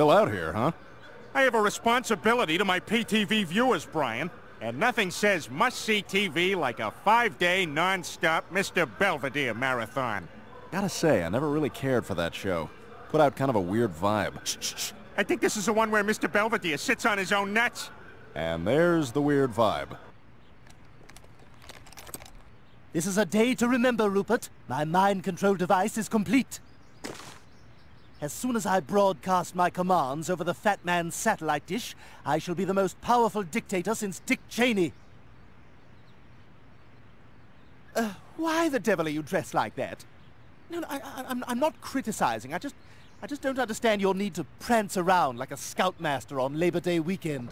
Still out here, huh? I have a responsibility to my PTV viewers, Brian. And nothing says must-see TV like a five-day, non-stop Mr. Belvedere marathon. Gotta say, I never really cared for that show. Put out kind of a weird vibe. Shh, shh, shh. I think this is the one where Mr. Belvedere sits on his own nuts. And there's the weird vibe. This is a day to remember, Rupert. My mind control device is complete. As soon as I broadcast my commands over the Fat Man's satellite dish, I shall be the most powerful dictator since Dick Cheney. Uh, why the devil are you dressed like that? No, no I, I'm not criticizing. I just, I just don't understand your need to prance around like a scoutmaster on Labor Day weekend.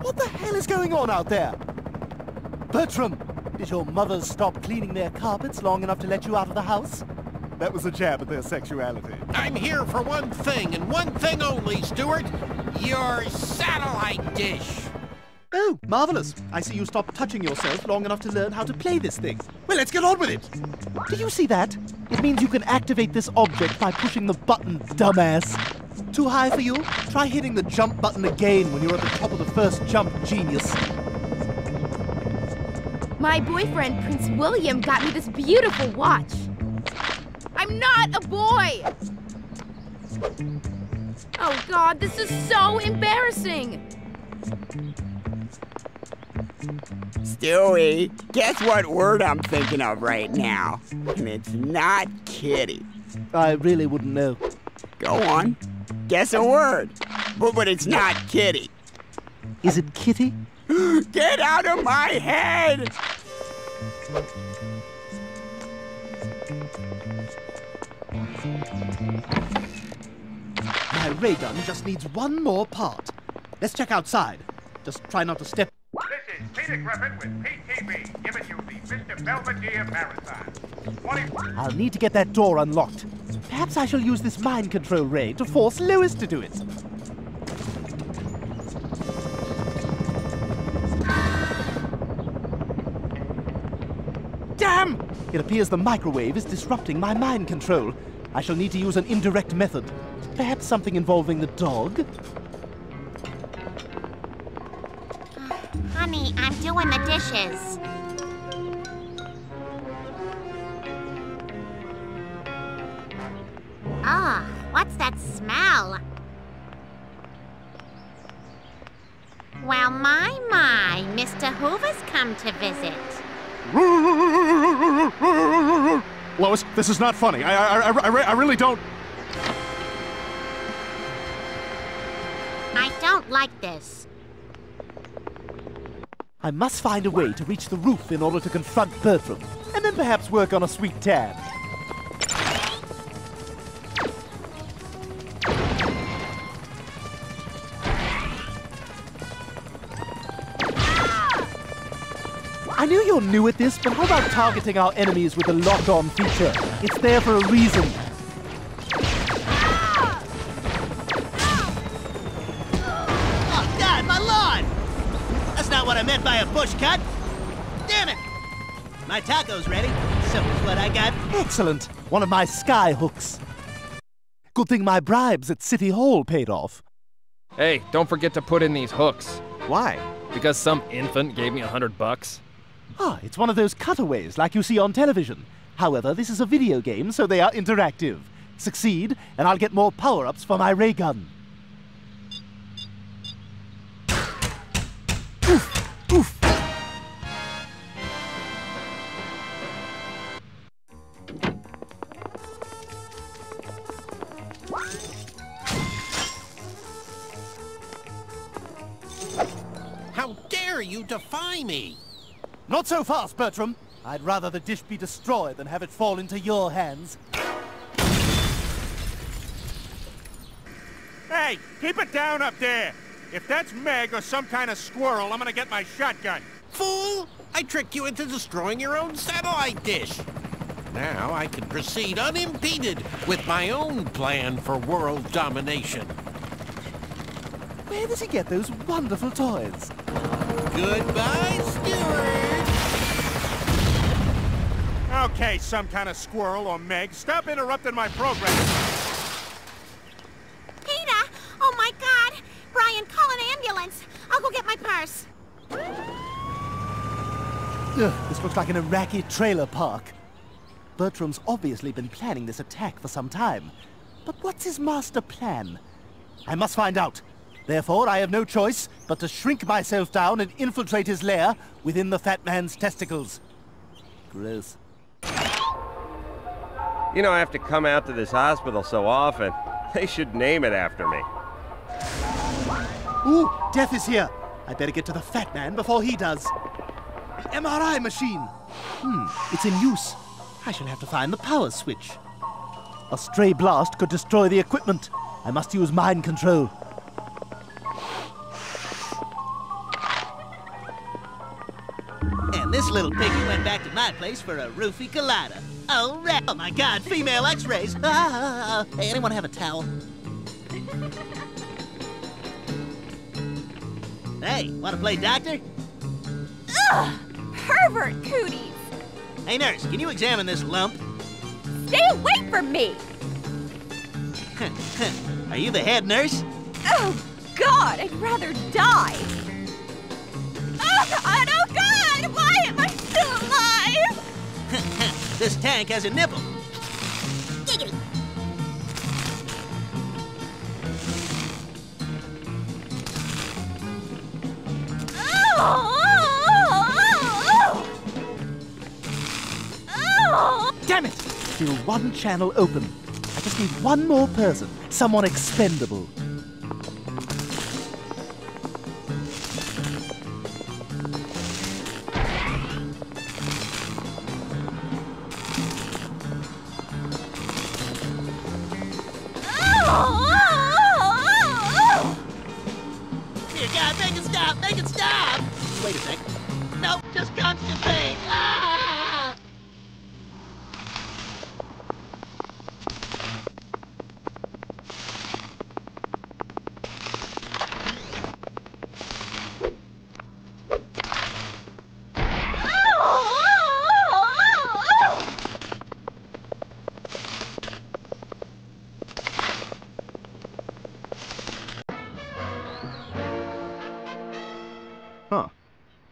What the hell is going on out there? Bertram, did your mothers stop cleaning their carpets long enough to let you out of the house? That was a jab at their sexuality. I'm here for one thing, and one thing only, Stuart. Your satellite dish. Oh, marvelous. I see you stopped touching yourself long enough to learn how to play this thing. Well, let's get on with it. Do you see that? It means you can activate this object by pushing the button, dumbass. Too high for you? Try hitting the jump button again when you're at the top of the first jump, genius. My boyfriend, Prince William, got me this beautiful watch. I'm not a boy! Oh god, this is so embarrassing! Stewie, guess what word I'm thinking of right now? And it's not kitty. I really wouldn't know. Go on. Guess a word. But, but it's not kitty. Is it kitty? Get out of my head! Ray gun just needs one more part. Let's check outside. Just try not to step. This is Peter Griffin with PTV, giving you the Mr. Belvedere Marathon. 20... I'll need to get that door unlocked. Perhaps I shall use this mind control ray to force Lois to do it. Damn! It appears the microwave is disrupting my mind control. I shall need to use an indirect method. Perhaps something involving the dog? Honey, I'm doing the dishes. Ah, what's that smell? Well, my, my, Mr. Hoover's come to visit. Lois, this is not funny. I, I, I, I, I really don't. I don't like this. I must find a way to reach the roof in order to confront Bertram, and then perhaps work on a sweet tan. Knew you're new at this, but how about targeting our enemies with the lock-on feature? It's there for a reason. Oh, God, my lawn! That's not what I meant by a bush cut. Damn it! My taco's ready. So is what I got. Excellent. One of my sky hooks. Good thing my bribes at City Hall paid off. Hey, don't forget to put in these hooks. Why? Because some infant gave me a hundred bucks. Ah, it's one of those cutaways like you see on television. However, this is a video game, so they are interactive. Succeed, and I'll get more power-ups for my ray gun. How dare you defy me? Not so fast, Bertram. I'd rather the dish be destroyed than have it fall into your hands. Hey, keep it down up there. If that's Meg or some kind of squirrel, I'm gonna get my shotgun. Fool! I tricked you into destroying your own satellite dish. Now I can proceed unimpeded with my own plan for world domination. Where does he get those wonderful toys? Goodbye, Stewart! Okay, some kind of squirrel or Meg, stop interrupting my program. Peter! Oh, my God! Brian, call an ambulance. I'll go get my purse. Ugh, this looks like an Iraqi trailer park. Bertram's obviously been planning this attack for some time. But what's his master plan? I must find out. Therefore, I have no choice but to shrink myself down and infiltrate his lair within the fat man's testicles. Gross. You know, I have to come out to this hospital so often. They should name it after me. Ooh, Death is here. I better get to the fat man before he does. MRI machine. Hmm, it's in use. I shall have to find the power switch. A stray blast could destroy the equipment. I must use mind control. This little piggy went back to my place for a roofie collider. Oh, ra- oh my god, female x-rays. Ah, hey, anyone have a towel? Hey, wanna play doctor? Ugh! Pervert cooties! Hey, nurse, can you examine this lump? Stay away from me! Are you the head nurse? Oh, God, I'd rather die! This tank has a nipple. Damn it! Still one channel open. I just need one more person. Someone expendable.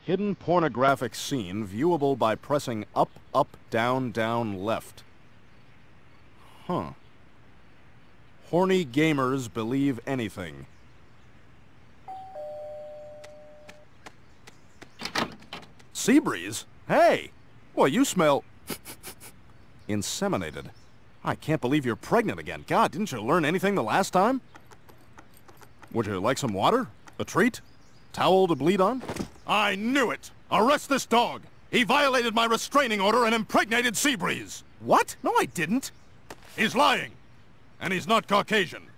Hidden pornographic scene viewable by pressing up, up, down, down, left. Huh. Horny gamers believe anything. Seabreeze? Hey! Well, you smell... inseminated. I can't believe you're pregnant again. God, didn't you learn anything the last time? Would you like some water? A treat? Towel to bleed on? I knew it! Arrest this dog! He violated my restraining order and impregnated Seabreeze! What? No, I didn't. He's lying! And he's not Caucasian.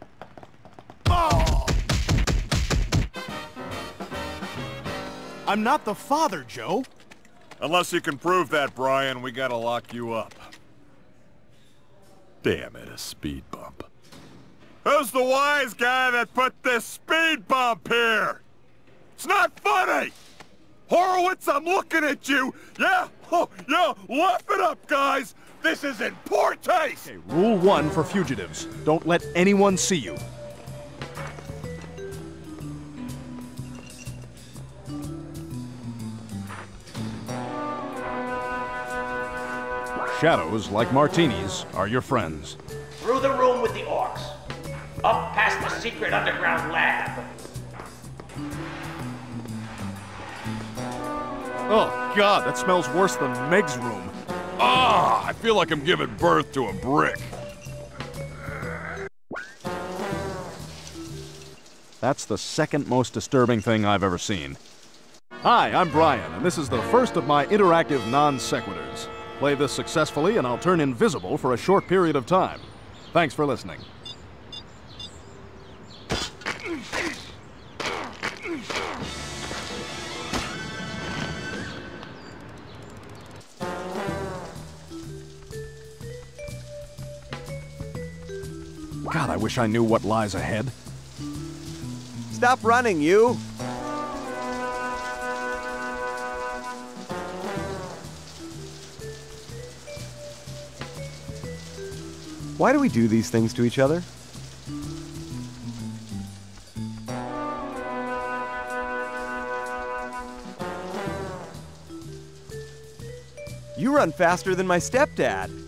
Oh! I'm not the father, Joe. Unless you can prove that, Brian, we gotta lock you up. Damn it, a speed bump. Who's the wise guy that put this speed bump here? It's not funny! Horowitz, I'm looking at you! Yeah? Oh, yeah, laugh it up, guys! This is in poor taste! Rule one for fugitives. Don't let anyone see you. Shadows, like martinis, are your friends. Through the room with the orcs. Up past the secret underground lab. Oh, God, that smells worse than Meg's room. Ah, I feel like I'm giving birth to a brick. That's the second most disturbing thing I've ever seen. Hi, I'm Brian, and this is the first of my interactive non sequiturs. Play this successfully, and I'll turn invisible for a short period of time. Thanks for listening. Wish I knew what lies ahead. Stop running, you! Why do we do these things to each other? You run faster than my stepdad.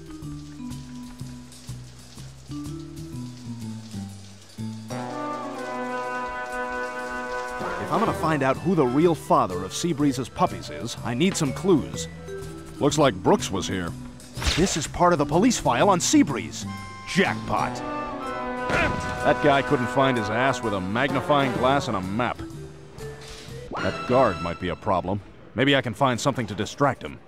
Find out who the real father of Seabreeze's puppies is, I need some clues. Looks like Brooks was here. This is part of the police file on Seabreeze. Jackpot. That guy couldn't find his ass with a magnifying glass and a map. That guard might be a problem. Maybe I can find something to distract him.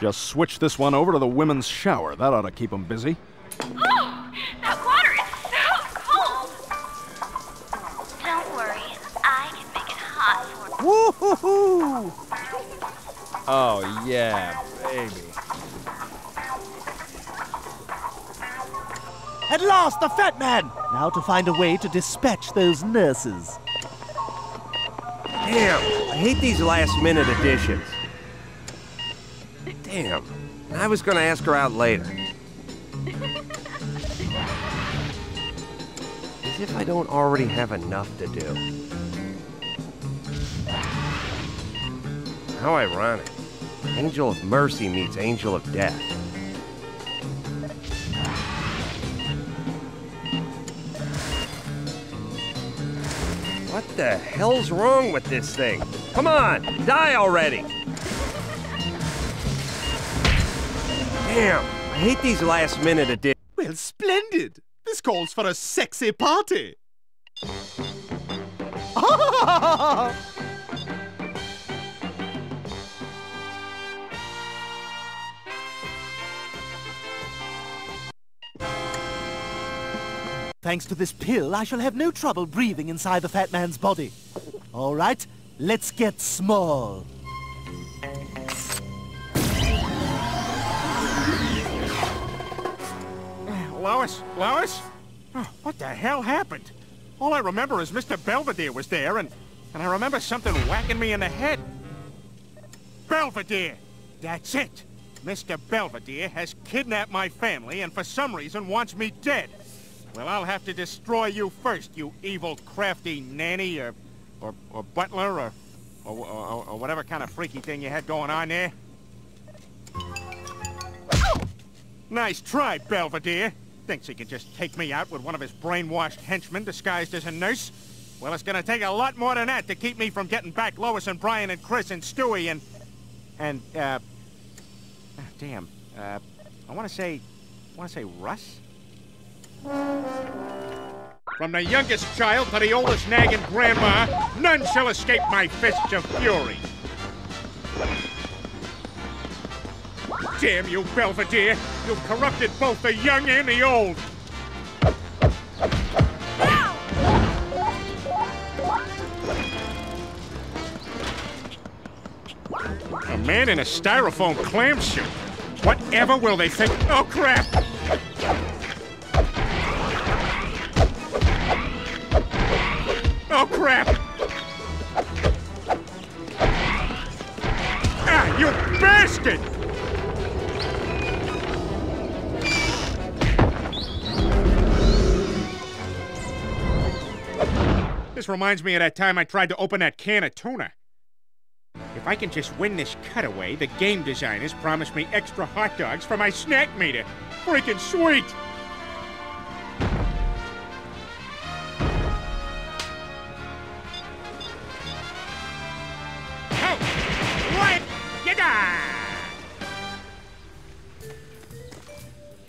Just switch this one over to the women's shower. That ought to keep them busy. Oh, that water is so cold. Don't worry, I can make it hot for you. Woo-hoo-hoo! Oh, yeah, baby. At last, the fat man! Now to find a way to dispatch those nurses. Damn, I hate these last minute additions. Damn, I was gonna ask her out later. As if I don't already have enough to do. How ironic. Angel of Mercy meets Angel of Death. What the hell's wrong with this thing? Come on, die already! Damn, I hate these last minute additions. Well, splendid! This calls for a sexy party! Thanks to this pill, I shall have no trouble breathing inside the fat man's body. All right, let's get small. Lois, Lois? Oh, what the hell happened? All I remember is Mr. Belvedere was there, and, and I remember something whacking me in the head. Belvedere! That's it! Mr. Belvedere has kidnapped my family and for some reason wants me dead. Well, I'll have to destroy you first, you evil, crafty nanny or, or, or butler or, or, or, or whatever kind of freaky thing you had going on there. Nice try, Belvedere. Thinks he can just take me out with one of his brainwashed henchmen disguised as a nurse? Well, it's gonna take a lot more than that to keep me from getting back Lois and Brian and Chris and Stewie and... And, uh... ah, Damn. Uh, I wanna say... I wanna say Russ? From the youngest child to the oldest nagging grandma, none shall escape my fists of fury. Damn you, Belvedere! You've corrupted both the young and the old! A man in a styrofoam clam suit. Whatever will they think? Oh, crap! This reminds me of that time I tried to open that can of tuna. If I can just win this cutaway, the game designers promised me extra hot dogs for my snack meter. Freaking sweet! Oh!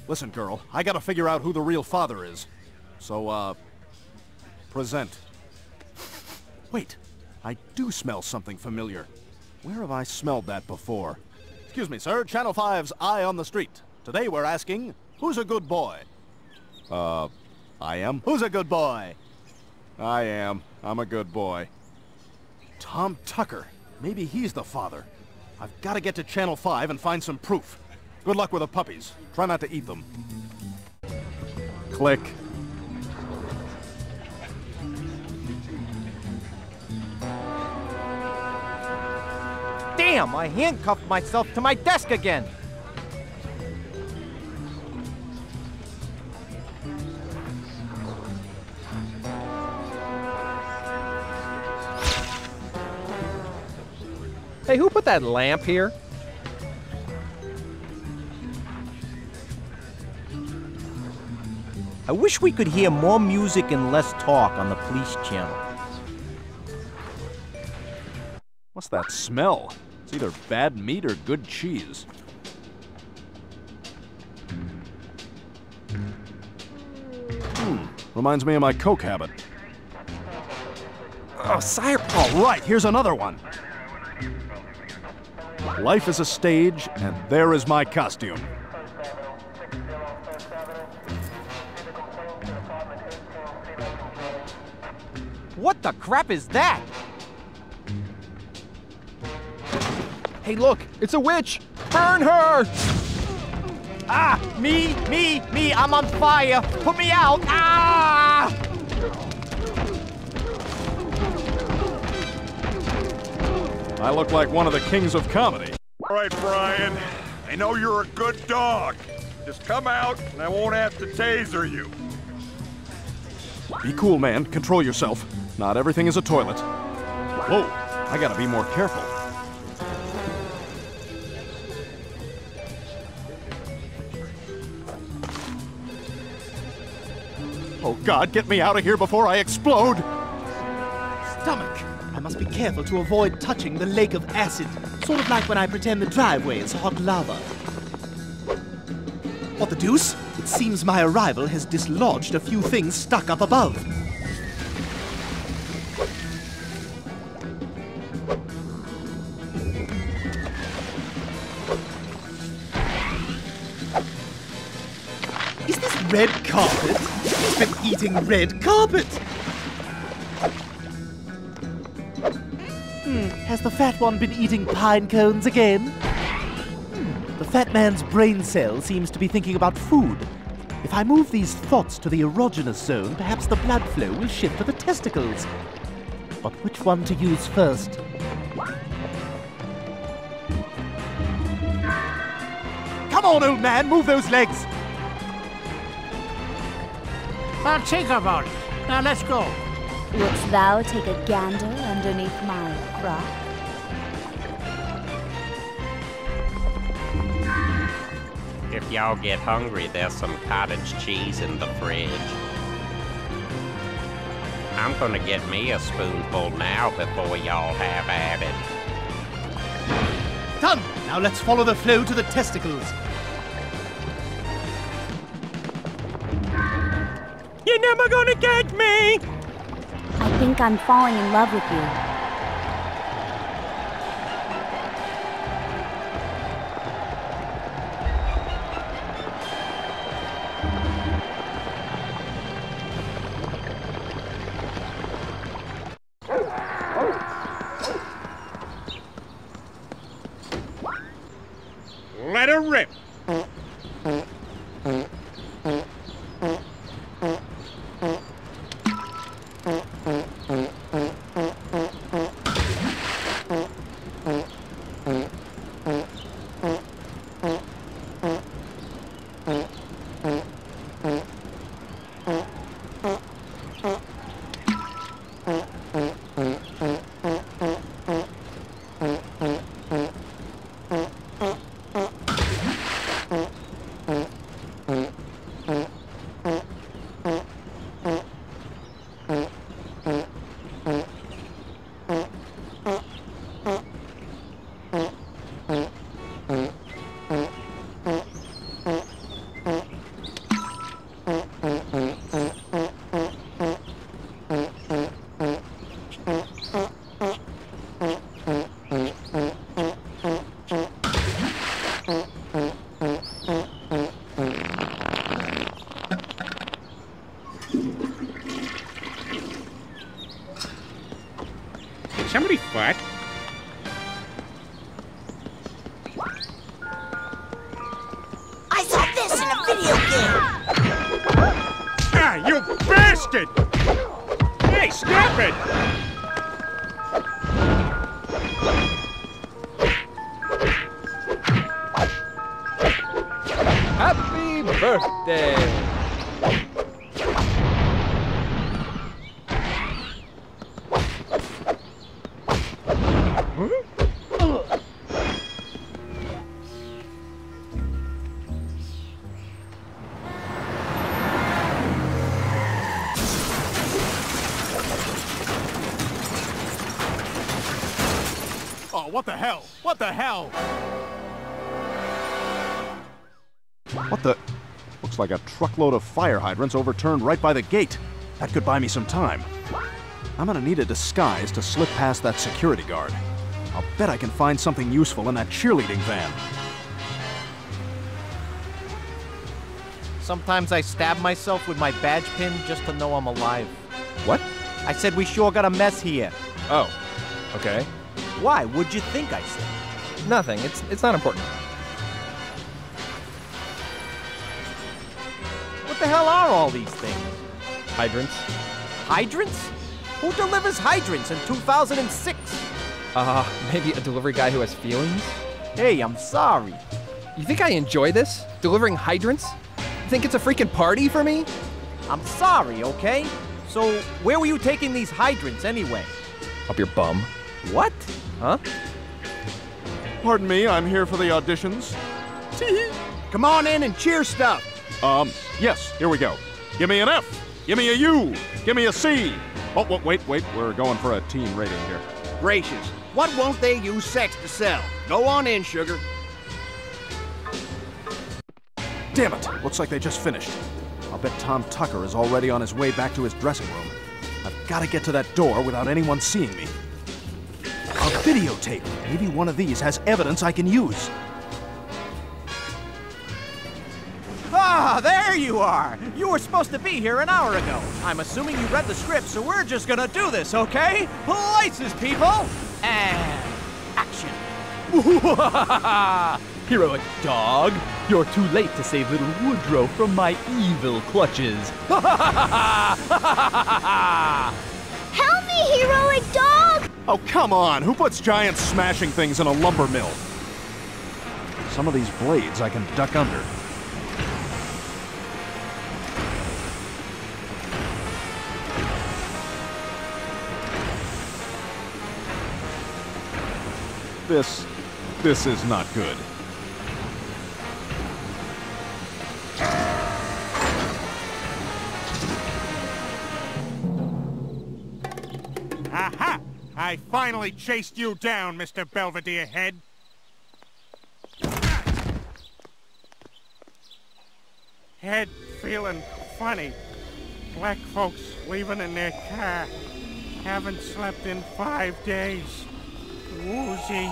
Listen, girl, I gotta figure out who the real father is. So, uh, present. Wait, I do smell something familiar. Where have I smelled that before? Excuse me, sir. Channel 5's Eye on the Street. Today we're asking, who's a good boy? Uh, I am. Who's a good boy? I am. I'm a good boy. Tom Tucker. Maybe he's the father. I've got to get to Channel 5 and find some proof. Good luck with the puppies. Try not to eat them. Click. Damn, I handcuffed myself to my desk again. Hey, who put that lamp here? I wish we could hear more music and less talk on the police channel. What's that smell? It's either bad meat or good cheese. Hmm, reminds me of my Coke habit. Oh, sire. All right, here's another one. Life is a stage, and there is my costume. What the crap is that? Hey, look, it's a witch! Burn her! Ah, me, me, me, I'm on fire. Put me out. Ah! I look like one of the kings of comedy. All right, Brian. I know you're a good dog. Just come out, and I won't have to taser you. Be cool, man. Control yourself. Not everything is a toilet. Whoa, I gotta be more careful. God, get me out of here before I explode! Stomach! I must be careful to avoid touching the lake of acid, sort of like when I pretend the driveway is hot lava. What the deuce? It seems my arrival has dislodged a few things stuck up above. Red carpet? He's been eating red carpet! Hmm, has the fat one been eating pine cones again? Hmm, the fat man's brain cell seems to be thinking about food. If I move these thoughts to the erogenous zone, perhaps the blood flow will shift to the testicles. But which one to use first? Come on, old man, move those legs! I'll think about it. Now let's go. Wouldst thou take a gander underneath my frock? If y'all get hungry, there's some cottage cheese in the fridge. I'm gonna get me a spoonful now before y'all have at it. Done! Now let's follow the flow to the testicles. You're never gonna me! I think I'm falling in love with you. The hell? What the? Looks like a truckload of fire hydrants overturned right by the gate. That could buy me some time. I'm gonna need a disguise to slip past that security guard. I'll bet I can find something useful in that cheerleading van. Sometimes I stab myself with my badge pin just to know I'm alive. What? I said we sure got a mess here. Oh, okay. Why? What'd you think I said? Nothing. It's it's not important. What the hell are all these things? Hydrants. Hydrants? Who delivers hydrants in 2006? Uh, maybe a delivery guy who has feelings? Hey, I'm sorry. You think I enjoy this? Delivering hydrants? You think it's a freaking party for me? I'm sorry, okay? So, where were you taking these hydrants anyway? Up your bum. What? Huh? Pardon me, I'm here for the auditions. Come on in and cheer stuff. Um, yes, here we go. Give me an F. Give me a U. Give me a C. Oh, wait, wait, wait. We're going for a teen rating here. Gracious. What won't they use sex to sell? Go on in, sugar. Damn it! Looks like they just finished. I'll bet Tom Tucker is already on his way back to his dressing room. I've got to get to that door without anyone seeing me. A videotape. Maybe one of these has evidence I can use. Ah, there you are! You were supposed to be here an hour ago. I'm assuming you read the script, so we're just gonna do this, okay? Places, people! And action! Heroic dog, you're too late to save little Woodrow from my evil clutches. Help me, heroic dog! Oh, come on! Who puts giant smashing things in a lumber mill? Some of these blades I can duck under. This... this is not good. Aha! I finally chased you down, Mr. Belvedere Head. Head feeling funny. Black folks leaving in their car. Haven't slept in five days. Woozy.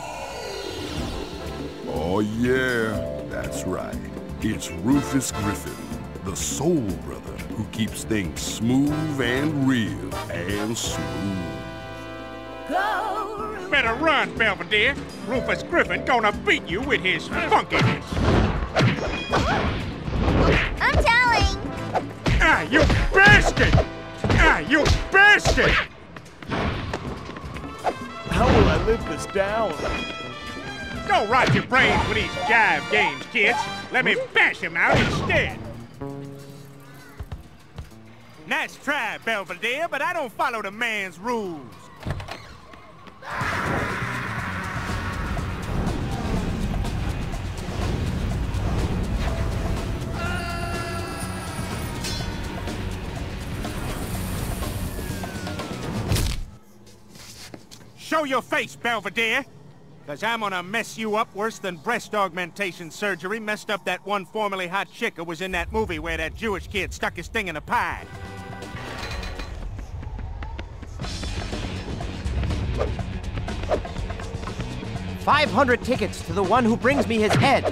Oh, yeah, that's right. It's Rufus Griffin, the soul brother who keeps things smooth and real and smooth. Better run, Belvedere. Rufus Griffin gonna beat you with his funkiness. I'm telling! Ah, you bastard! Ah, you bastard! How will I live this down? Don't rot your brains with these jive games, kids. Let me bash him out instead. Nice try, Belvedere, but I don't follow the man's rules. Show your face, Belvedere! Cause I'm gonna mess you up worse than breast augmentation surgery messed up that one formerly hot chick who was in that movie where that Jewish kid stuck his thing in a pie. Five hundred tickets to the one who brings me his head.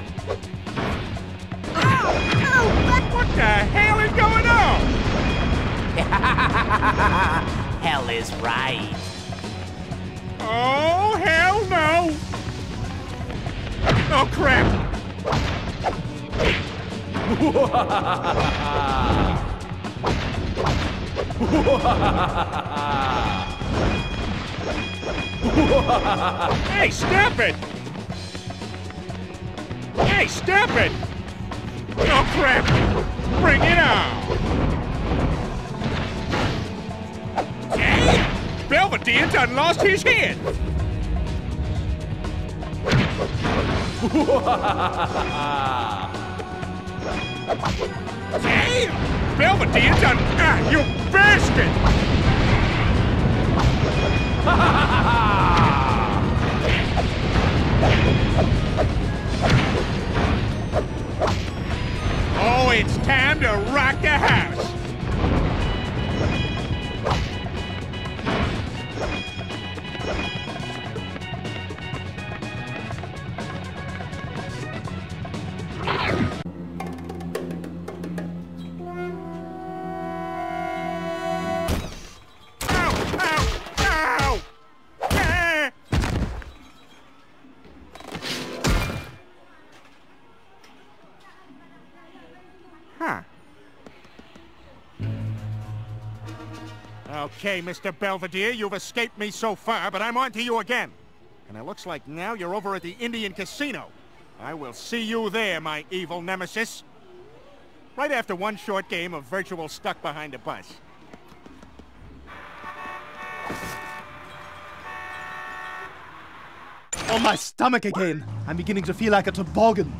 What the hell is going on? Hell is right. Oh, hell no! Oh, crap! hey, stop it! Hey, stop it! Oh, crap! Bring it on! Hey! Papa dear done lost his head. Damn! Belvedere done... Ah, you bastard! Oh, it's time to rock the house! Okay, Mr. Belvedere, you've escaped me so far, but I'm on to you again. And it looks like now you're over at the Indian Casino. I will see you there, my evil nemesis. Right after one short game of virtual stuck behind a bus. Oh, my stomach again. I'm beginning to feel like a toboggan.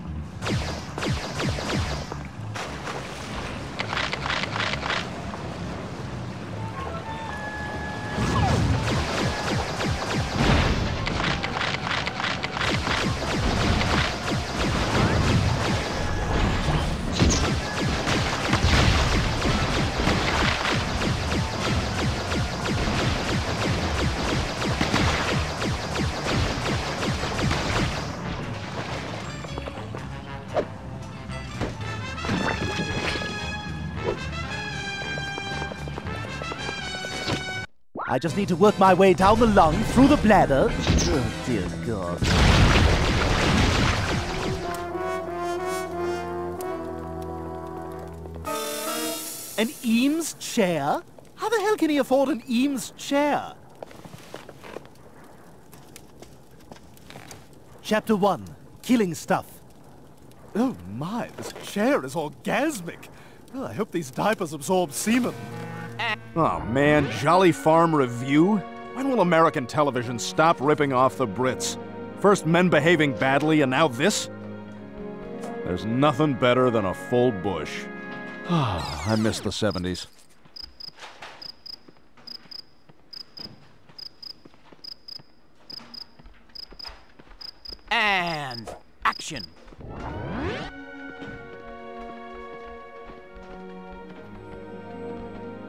Just need to work my way down the lung, through the bladder. Oh, dear God. An Eames chair? How the hell can he afford an Eames chair? Chapter 1 Killing Stuff. Oh my, this chair is orgasmic. Oh, I hope these diapers absorb semen. Oh man, Jolly Farm Revue? When will American television stop ripping off the Brits? First men behaving badly, and now this? There's nothing better than a full bush. I miss the 70s. And action.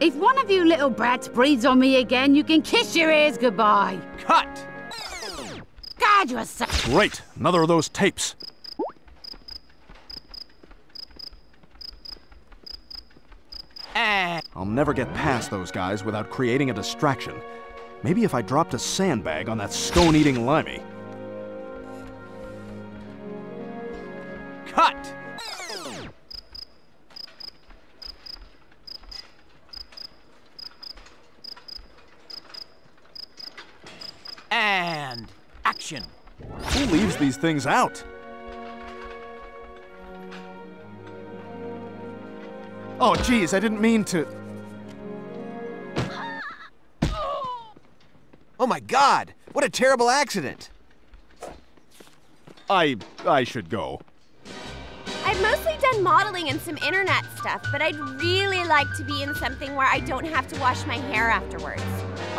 If one of you little brats breathes on me again, you can kiss your ears goodbye. Cut! God, you're so... Great! Another of those tapes. And I'll never get past those guys without creating a distraction. Maybe if I dropped a sandbag on that stone-eating limey. cut! And action. Who leaves these things out? Oh, geez, I didn't mean to. Oh my god! What a terrible accident! I... I should go. I've mostly done modeling and some internet stuff, but I'd really like to be in something where I don't have to wash my hair afterwards.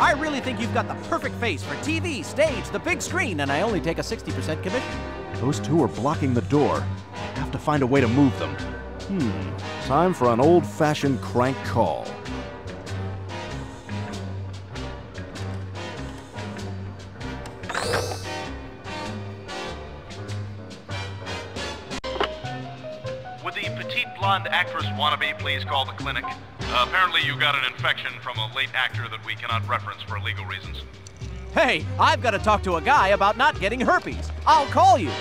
I really think you've got the perfect face for TV, stage, the big screen, and I only take a 60% commission. Those two are blocking the door. I have to find a way to move them. Hmm. Time for an old-fashioned crank call. Would the petite blonde actress wannabe please call the clinic? Uh, apparently you got an infection from a late actor that we cannot reference for legal reasons. Hey, I've got to talk to a guy about not getting herpes. I'll call you.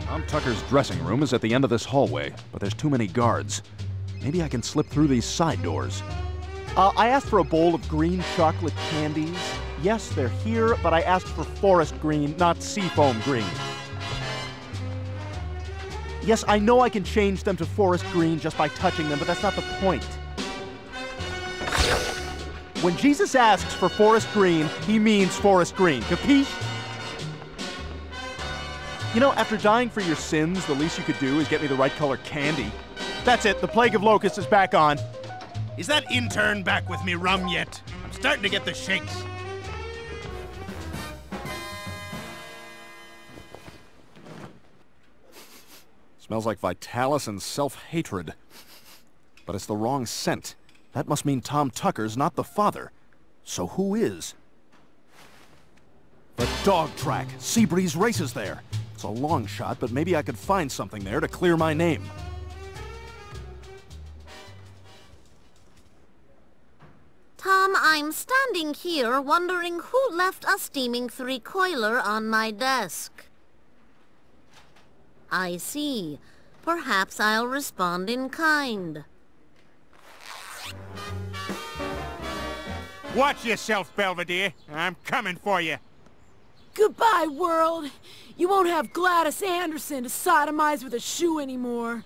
Tom Tucker's dressing room is at the end of this hallway, but there's too many guards. Maybe I can slip through these side doors. Uh, I asked for a bowl of green chocolate candies. Yes, they're here, but I asked for forest green, not seafoam green. Yes, I know I can change them to forest green just by touching them, but that's not the point. When Jesus asks for forest green, he means forest green. Capiche? You know, after dying for your sins, the least you could do is get me the right color candy. That's it, the plague of locusts is back on. Is that intern back with me rum yet? I'm starting to get the shakes. Smells like Vitalis and self-hatred. But it's the wrong scent. That must mean Tom Tucker's not the father. So who is? The dog track. Seabreeze races there. It's a long shot, but maybe I could find something there to clear my name. Tom, I'm standing here wondering who left a steaming three-coiler on my desk. I see. Perhaps I'll respond in kind. Watch yourself, Belvedere. I'm coming for you. Goodbye, world. You won't have Gladys Anderson to sodomize with a shoe anymore.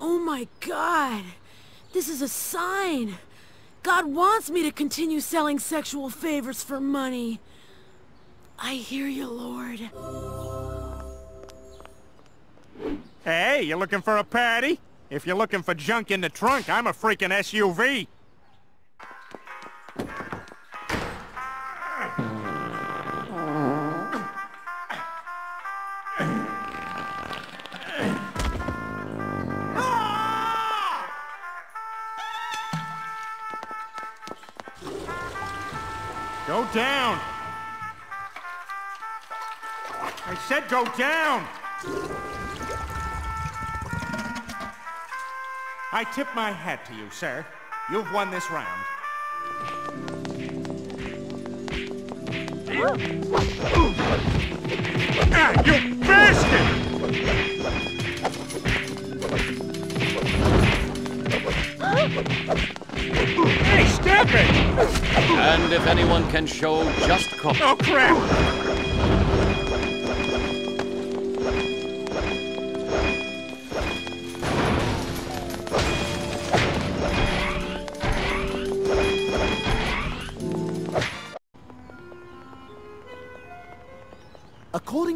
Oh my god. This is a sign. God wants me to continue selling sexual favors for money. I hear you, Lord. Hey, you looking for a party? If you're looking for junk in the trunk, I'm a freaking SUV. Go down! Said go down! I tip my hat to you, sir. You've won this round. Ah, you bastard! Hey, stop it! And if anyone can show just cause. Oh, crap!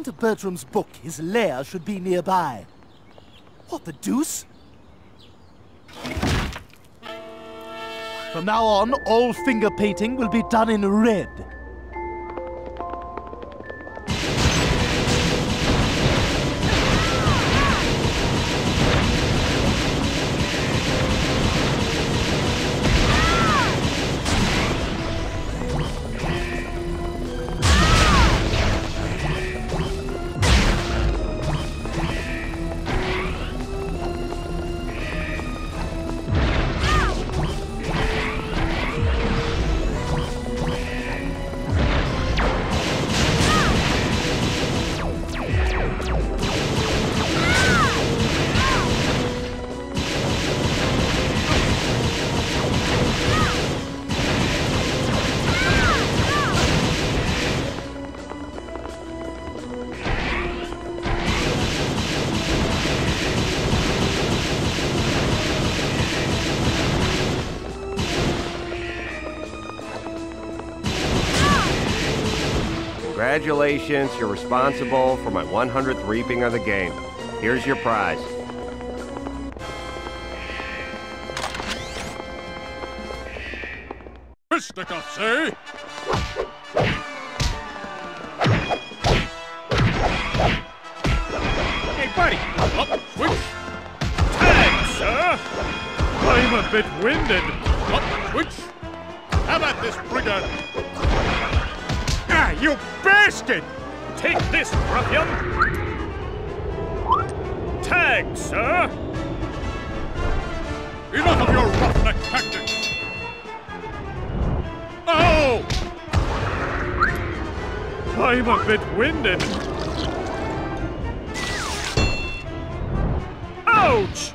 To Bertram's book, his lair should be nearby. What the deuce? From now on, all finger painting will be done in red. Congratulations, you're responsible for my 100th reaping of the game. Here's your prize. Fisticuffs, eh? This! Tag, sir! Enough of your roughneck tactics! Oh! I'm a bit winded. Ouch!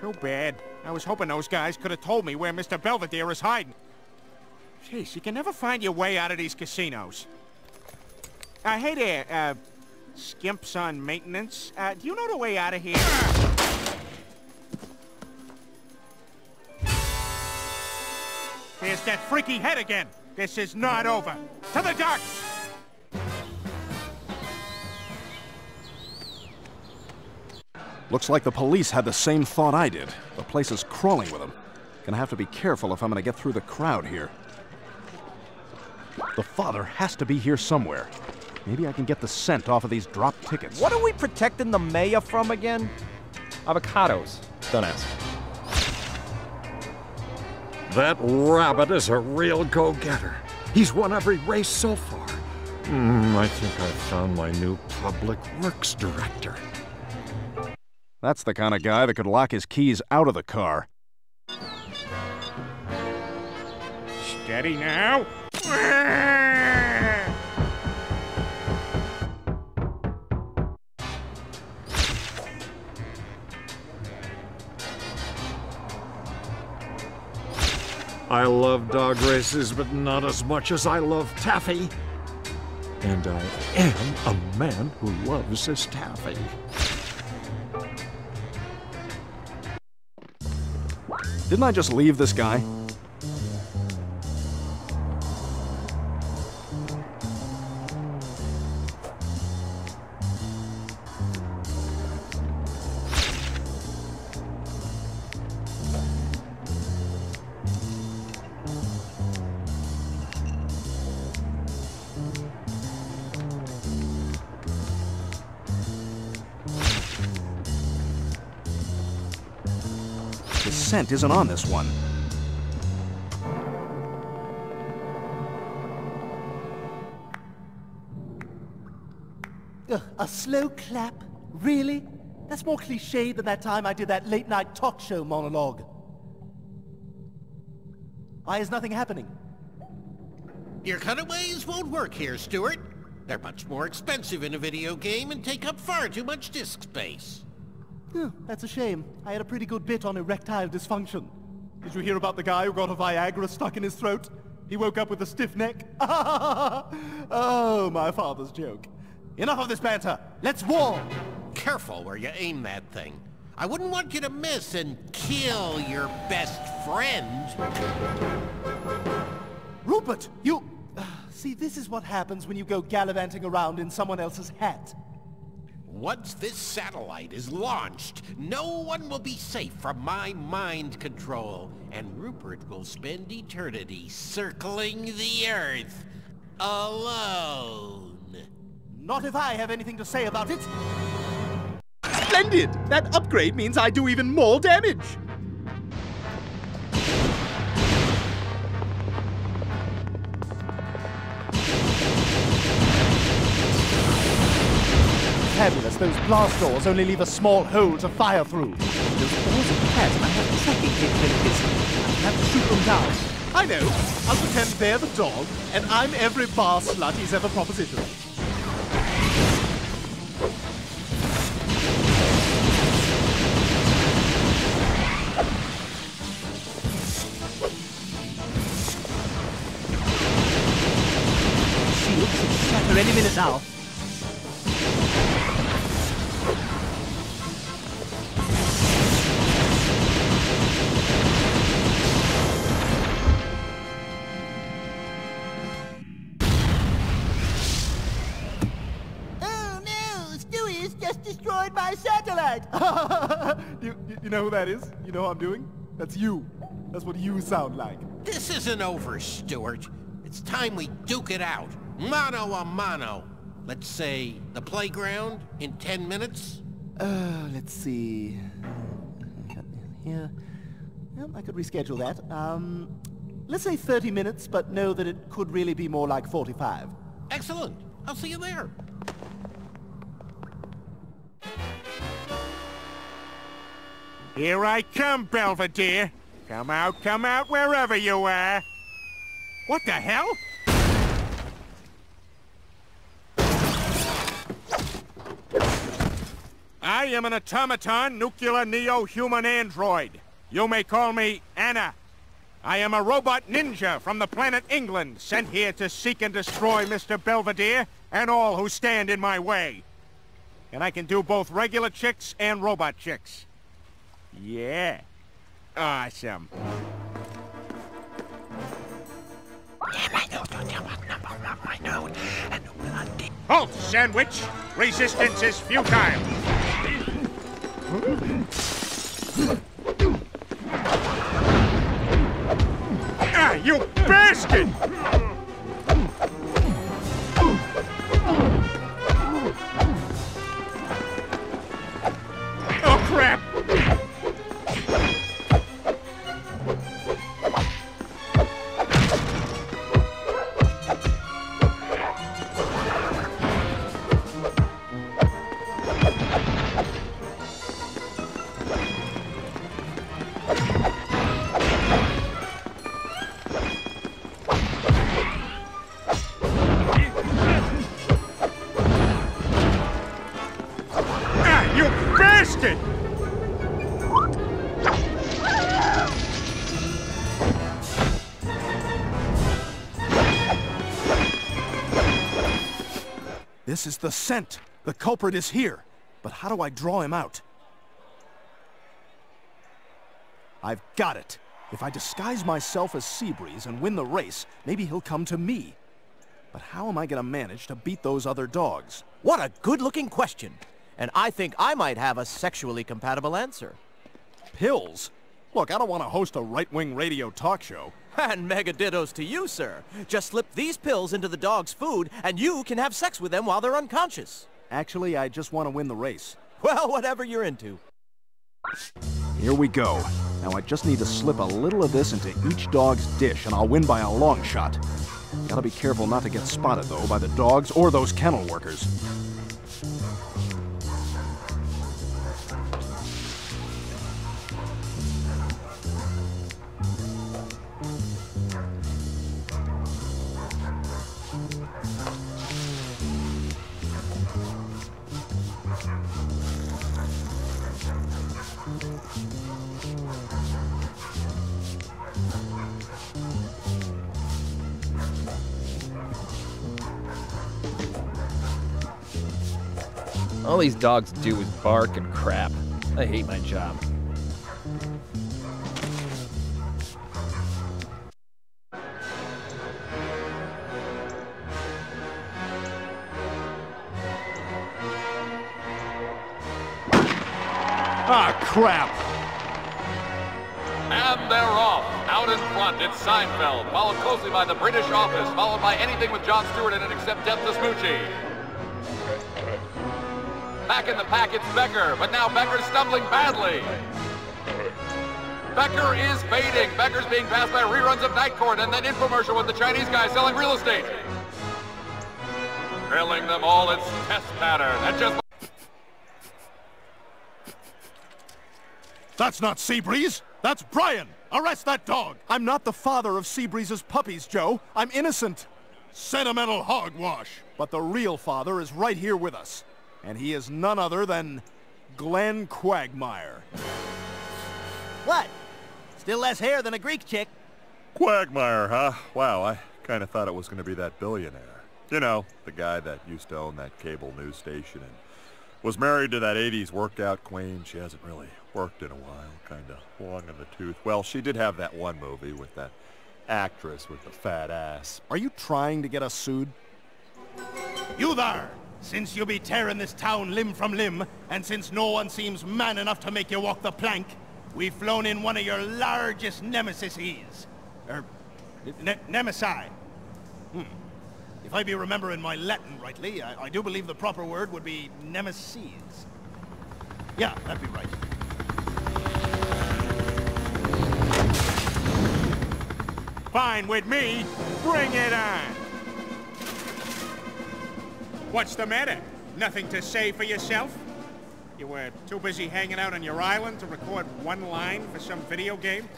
Too bad. I was hoping those guys could have told me where Mr. Belvedere is hiding. Jeez, you can never find your way out of these casinos. Uh, hey there, uh, skimps on maintenance. Uh, do you know the way out of here? There's that freaky head again. This is not over. To the docks! Looks like the police had the same thought I did. The place is crawling with them. Gonna have to be careful if I'm gonna get through the crowd here. The father has to be here somewhere. Maybe I can get the scent off of these drop tickets. What are we protecting the mayor from again? Avocados. Don't ask. That rabbit is a real go-getter. He's won every race so far. Hmm, I think I've found my new public works director. That's the kind of guy that could lock his keys out of the car. Steady now. I love dog races, but not as much as I love taffy. And I am a man who loves his taffy. Didn't I just leave this guy? The isn't on this one. Ugh, a slow clap? Really? That's more cliche than that time I did that late night talk show monologue. Why is nothing happening? Your cutaways won't work here, Stuart. They're much more expensive in a video game and take up far too much disk space. Huh, that's a shame. I had a pretty good bit on erectile dysfunction. Did you hear about the guy who got a Viagra stuck in his throat? He woke up with a stiff neck. oh, my father's joke. Enough of this banter. Let's war! Careful where you aim that thing. I wouldn't want you to miss and kill your best friend. Rupert, you... Uh, see, this is what happens when you go gallivanting around in someone else's hat. Once this satellite is launched, no one will be safe from my mind control, and Rupert will spend eternity circling the Earth alone. Not if I have anything to say about it. Splendid! That upgrade means I do even more damage! Fabulous, those blast doors only leave a small hole to fire through. Those balls of cat might have tracking capabilities. I have to shoot them down. I know. I'll pretend they're the dog, and I'm every bar slut he's ever propositioned. Shield should shatter any minute now. You, you- you know who that is? You know what I'm doing? That's you. That's what you sound like. This isn't over, Stuart. It's time we duke it out. Mano a mano. Let's say the playground in 10 minutes. Uh, let's see. Here. Well, I could reschedule that. Um, let's say 30 minutes, but know that it could really be more like 45. Excellent. I'll see you there. Here I come, Belvedere. Come out, come out, wherever you are. What the hell? I am an automaton nuclear neo-human android. You may call me Anna. I am a robot ninja from the planet England, sent here to seek and destroy Mr. Belvedere and all who stand in my way. And I can do both regular chicks and robot chicks. Yeah. Awesome. Yeah, my nose, don't you want number on my nose? And bloody... Halt, sandwich! Resistance is futile! Ah, you bastard! This is the scent. The culprit is here. But how do I draw him out? I've got it. If I disguise myself as Seabreeze and win the race, maybe he'll come to me. But how am I gonna manage to beat those other dogs? What a good-looking question. And I think I might have a sexually compatible answer. Pills? Look, I don't want to host a right-wing radio talk show. And mega dittos to you, sir. Just slip these pills into the dog's food, and you can have sex with them while they're unconscious. Actually, I just want to win the race. Well, whatever you're into. Here we go. Now I just need to slip a little of this into each dog's dish, and I'll win by a long shot. Gotta be careful not to get spotted, though, by the dogs or those kennel workers. All these dogs do is bark and crap. I hate my job. Crap! And they're off. Out in front, it's Seinfeld, followed closely by the British Office, followed by anything with Jon Stewart in it except Death to Smoochy. Back in the pack, it's Becker, but now Becker's stumbling badly. Becker is fading. Becker's being passed by reruns of Night Court and that infomercial with the Chinese guy selling real estate. Trailing them all, it's Test Pattern. That just... That's not Seabreeze! That's Brian! Arrest that dog! I'm not the father of Seabreeze's puppies, Joe. I'm innocent. Sentimental hogwash. But the real father is right here with us. And he is none other than Glenn Quagmire. What? Still less hair than a Greek chick. Quagmire, huh? Wow, I kind of thought it was going to be that billionaire. You know, the guy that used to own that cable news station and was married to that 80s workout queen. She hasn't really worked in a while, kind of long in the tooth. Well, she did have that one movie with that actress with the fat ass. Are you trying to get us sued? You there! Since you be tearing this town limb from limb, and since no one seems man enough to make you walk the plank, we've flown in one of your largest nemesises. Er, ne nemesi. Hmm. If I be remembering my Latin rightly, I, I do believe the proper word would be nemesis. Yeah, that'd be right. Fine with me. Bring it on. What's the matter? Nothing to say for yourself? You were too busy hanging out on your island to record one line for some video game?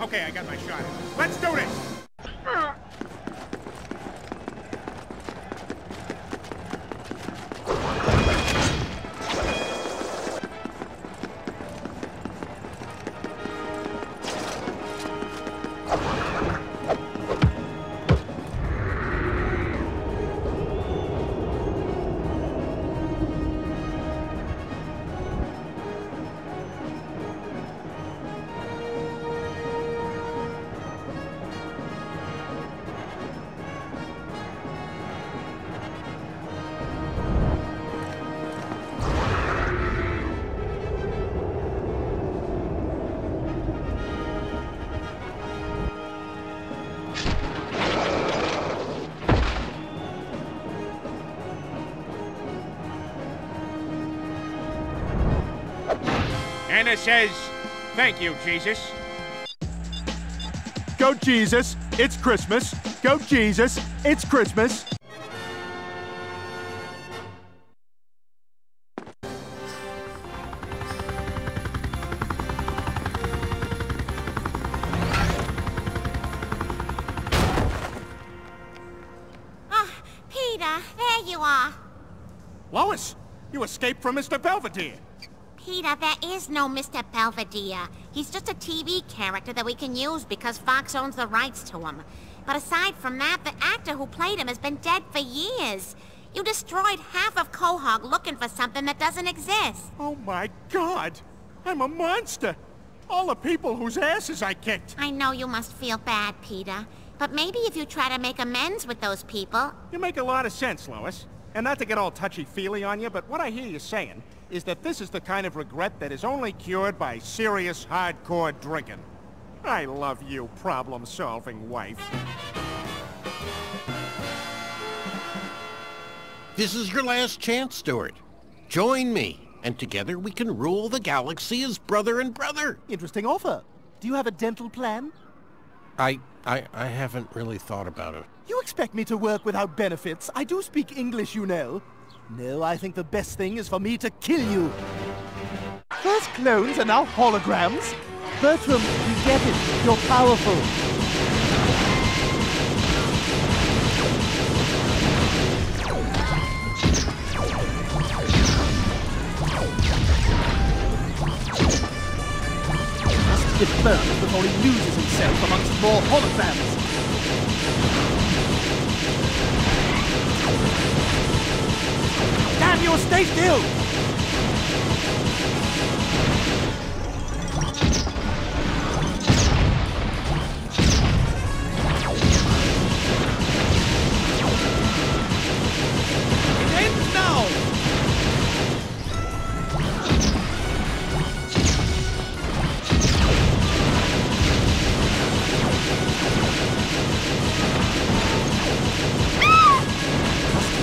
Okay, I got my shot. Let's do this! And says, thank you, Jesus. Go Jesus, it's Christmas. Go Jesus, it's Christmas. Ah, Peter, there you are. Lois, you escaped from Mr. Belvedere. Peter, there is no Mr. Belvedere. He's just a TV character that we can use because Fox owns the rights to him. But aside from that, the actor who played him has been dead for years. You destroyed half of Quahog looking for something that doesn't exist. Oh my god! I'm a monster! All the people whose asses I kicked! I know you must feel bad, Peter. But maybe if you try to make amends with those people... You make a lot of sense, Lois. And not to get all touchy-feely on you, but what I hear you saying is that this is the kind of regret that is only cured by serious, hardcore drinking. I love you, problem-solving wife. This is your last chance, Stuart. Join me, and together we can rule the galaxy as brother and brother. Interesting offer. Do you have a dental plan? I, I, I haven't really thought about it. You expect me to work without benefits? I do speak English, you know. No, I think the best thing is for me to kill you. First clones are now holograms? Bertram, you get it. You're powerful. Must get burned before he loses himself amongst more holograms. Damn you, stay still! It ends now!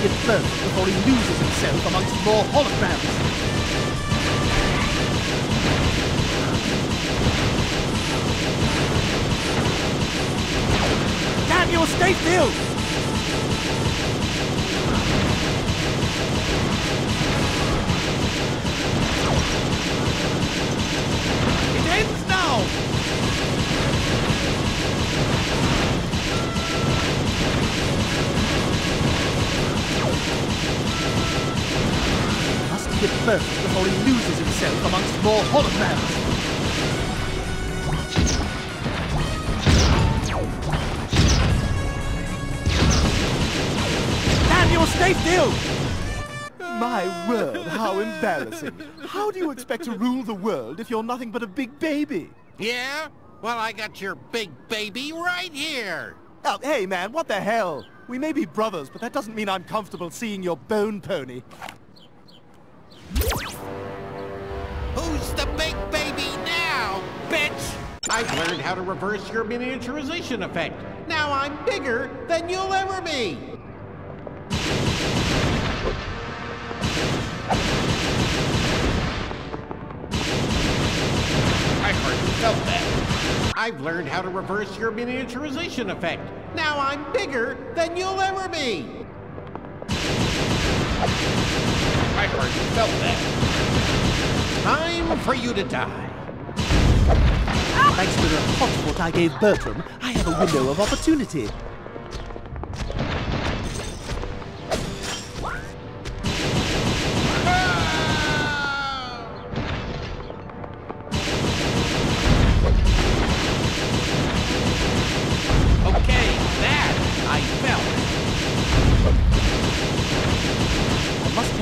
Must get before he loses himself amongst more holograms. You, stay still! It ends now! Must get first before he loses himself amongst more holograms. Damn you, stay still! My word, how embarrassing. How do you expect to rule the world if you're nothing but a big baby? Yeah? Well, I got your big baby right here. Oh, hey man, what the hell? We may be brothers, but that doesn't mean I'm comfortable seeing your bone pony. Who's the big baby now, bitch? I've learned how to reverse your miniaturization effect. Now I'm bigger than you'll ever be. I hardly felt that. I've learned how to reverse your miniaturization effect. Now I'm bigger than you'll ever be. I hardly felt that. Time for you to die. Thanks to the hotspot I gave Bertram, I have a window of opportunity.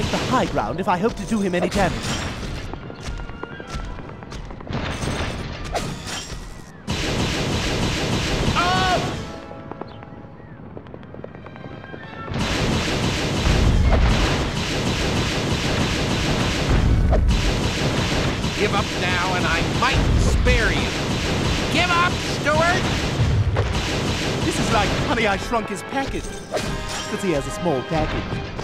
Take the high ground if I hope to do him any damage. Give up now and I might spare you. Give up, Stuart! This is like Honey, I Shrunk His Package. Because he has a small package.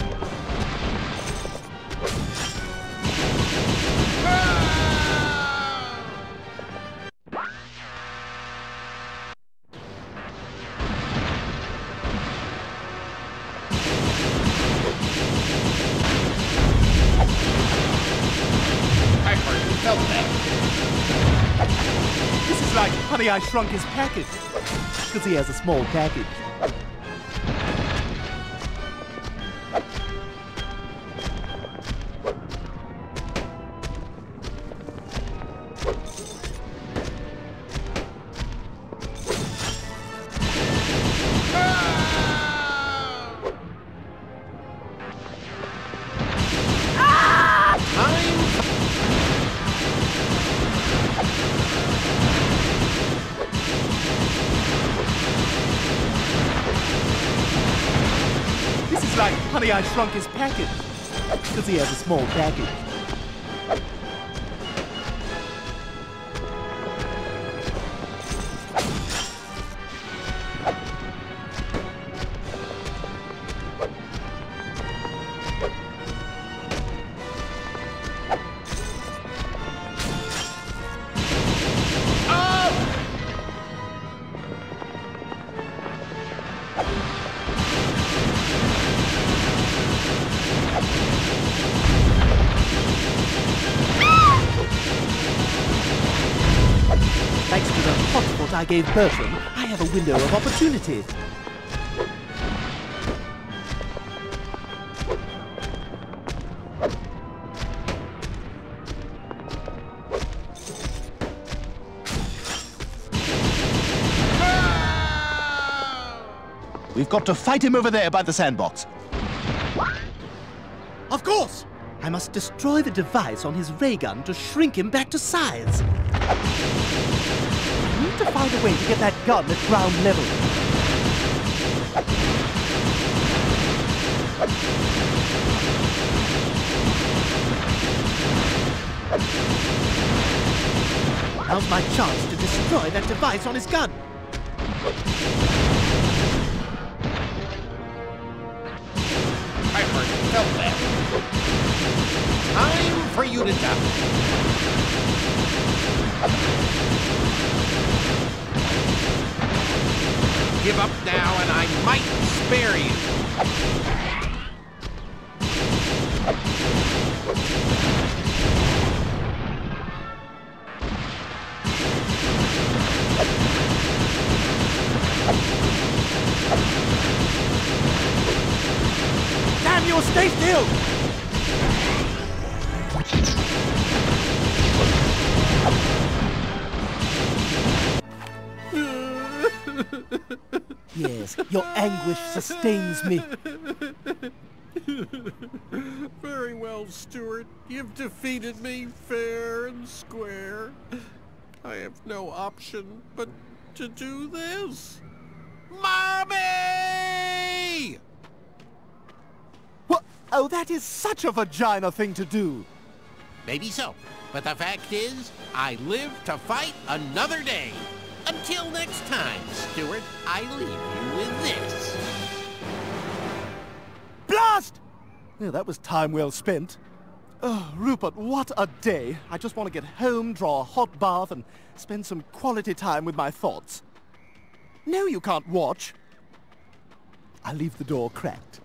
I Shrunk His Package. Because he has a small package. Shrunk His Package. Because he has a small package. I gave Bertram, I have a window of opportunity. We've got to fight him over there by the sandbox. Of course! I must destroy the device on his ray gun to shrink him back to size. To find a way to get that gun at ground level. Now's my chance to destroy that device on his gun. I heard you felt that. Time for you to die. Give up now and I might spare you. Damn you, stay still! Your anguish sustains me. Very well, Stuart. You've defeated me fair and square. I have no option but to do this. Mommy! What? Oh, that is such a vagina thing to do. Maybe so, but the fact is, I live to fight another day. Until next time, Stuart, I leave you with this. Blast! Yeah, that was time well spent. Oh, Rupert, what a day. I just want to get home, draw a hot bath, and spend some quality time with my thoughts. No, you can't watch. I'll leave the door cracked.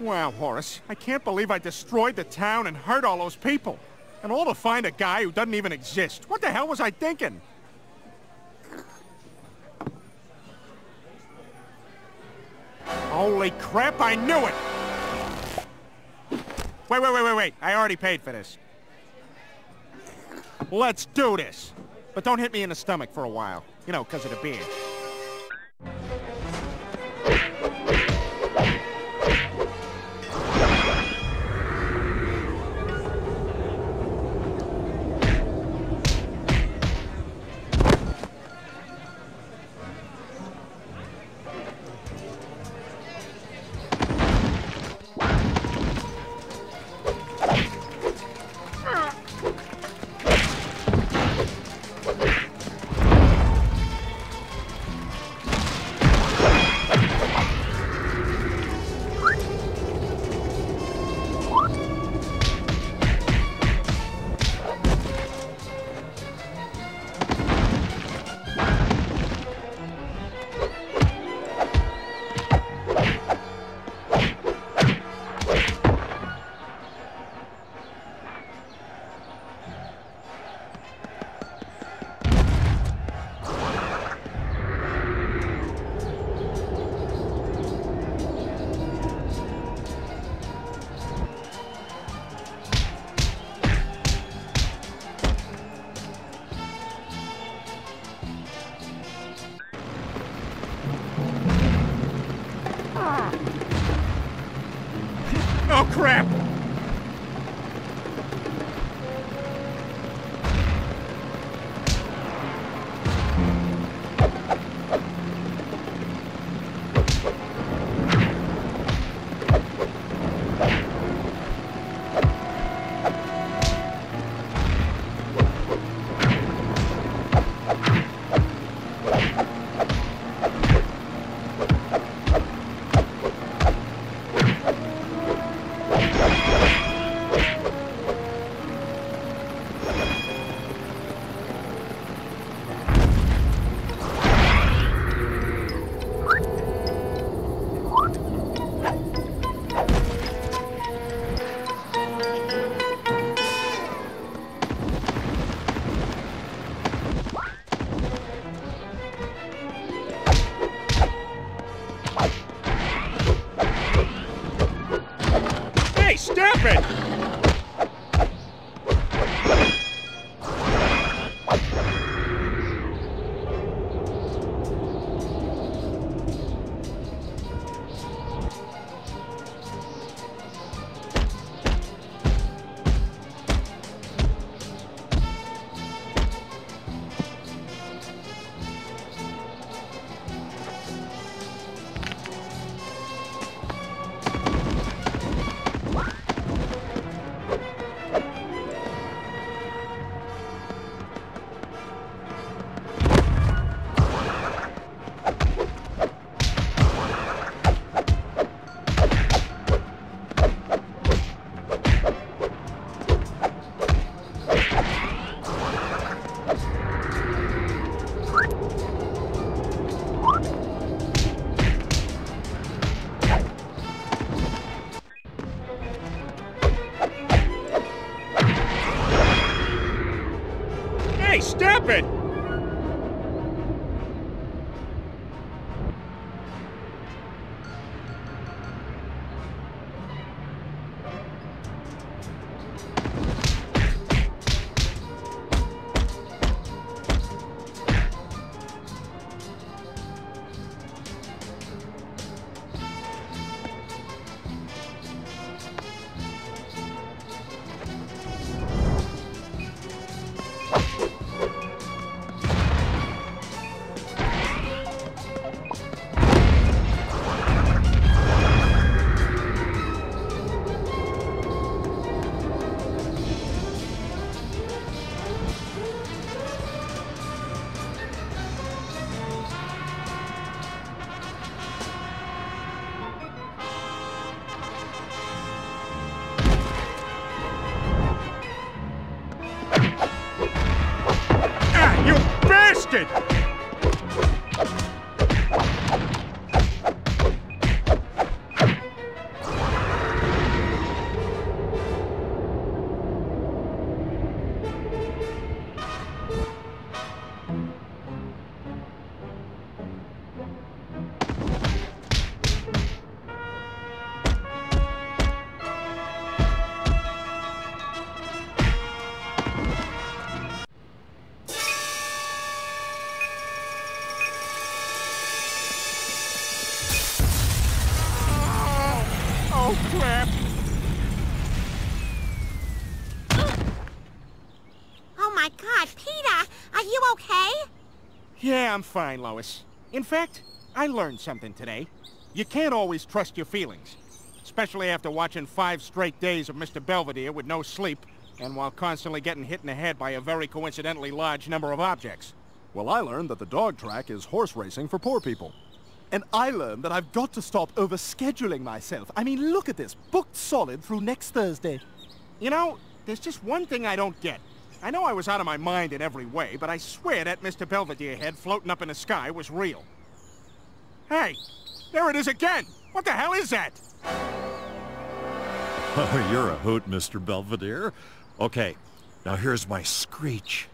Wow, Horace, I can't believe I destroyed the town and hurt all those people. And all to find a guy who doesn't even exist. What the hell was I thinking? Holy crap, I knew it! Wait, wait, wait, wait, wait. I already paid for this. Let's do this. But don't hit me in the stomach for a while. You know, because of the beer. I'm fine, Lois. In fact, I learned something today. You can't always trust your feelings. Especially after watching five straight days of Mr. Belvedere with no sleep, and while constantly getting hit in the head by a very coincidentally large number of objects. Well, I learned that the dog track is horse racing for poor people. And I learned that I've got to stop overscheduling myself. I mean, look at this. Booked solid through next Thursday. You know, there's just one thing I don't get. I know I was out of my mind in every way, but I swear that Mr. Belvedere head floating up in the sky was real. Hey, there it is again! What the hell is that? Oh, you're a hoot, Mr. Belvedere. Okay, now here's my screech.